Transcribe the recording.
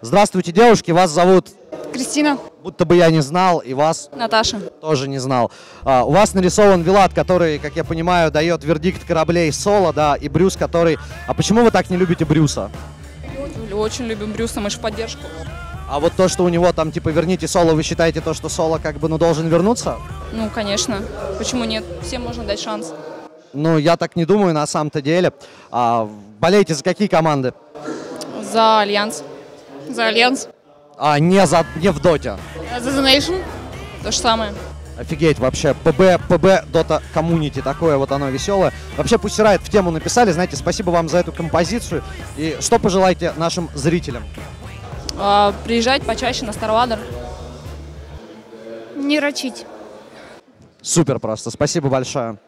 Здравствуйте, девушки, вас зовут, Кристина. будто бы я не знал, и вас Наташа. тоже не знал. А, у вас нарисован Вилат, который, как я понимаю, дает вердикт кораблей Соло, да, и Брюс, который... А почему вы так не любите Брюса? Очень любим Брюса, мы же в поддержку. А вот то, что у него там, типа, верните Соло, вы считаете то, что Соло как бы, ну, должен вернуться? Ну, конечно. Почему нет? Всем можно дать шанс. Ну, я так не думаю, на самом-то деле. А, болеете за какие команды? За Альянс. За Альянс. А, не, за, не в Доте. За The Nation. То же самое. Офигеть, вообще, ПБ, ПБ, Дота коммунити, такое вот оно веселое. Вообще, пусть Райт в тему написали, знаете, спасибо вам за эту композицию. И что пожелаете нашим зрителям? А, приезжать почаще на Старладер. Не рачить. Супер просто, спасибо большое.